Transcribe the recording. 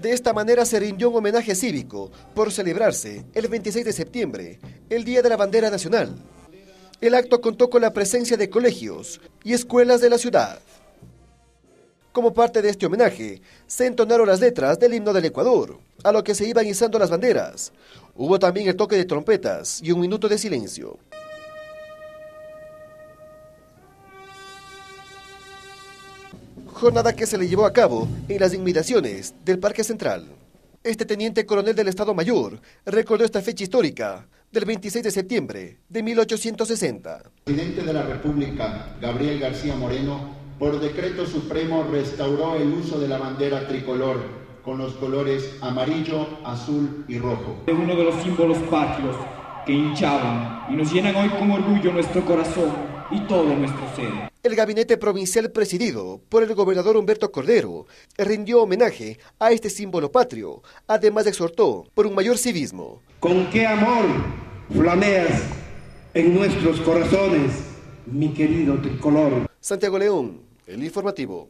De esta manera se rindió un homenaje cívico por celebrarse el 26 de septiembre, el Día de la Bandera Nacional. El acto contó con la presencia de colegios y escuelas de la ciudad. Como parte de este homenaje, se entonaron las letras del himno del Ecuador, a lo que se iban izando las banderas. Hubo también el toque de trompetas y un minuto de silencio. Jornada que se le llevó a cabo en las inmediaciones del Parque Central. Este teniente coronel del Estado Mayor recordó esta fecha histórica del 26 de septiembre de 1860. El presidente de la República, Gabriel García Moreno, por decreto supremo restauró el uso de la bandera tricolor con los colores amarillo, azul y rojo. Es uno de los símbolos patrios que hinchaban y nos llenan hoy con orgullo nuestro corazón y todo nuestro ser. El gabinete provincial presidido por el gobernador Humberto Cordero rindió homenaje a este símbolo patrio, además exhortó por un mayor civismo. Con qué amor flameas en nuestros corazones, mi querido tricolor. Santiago León, el informativo.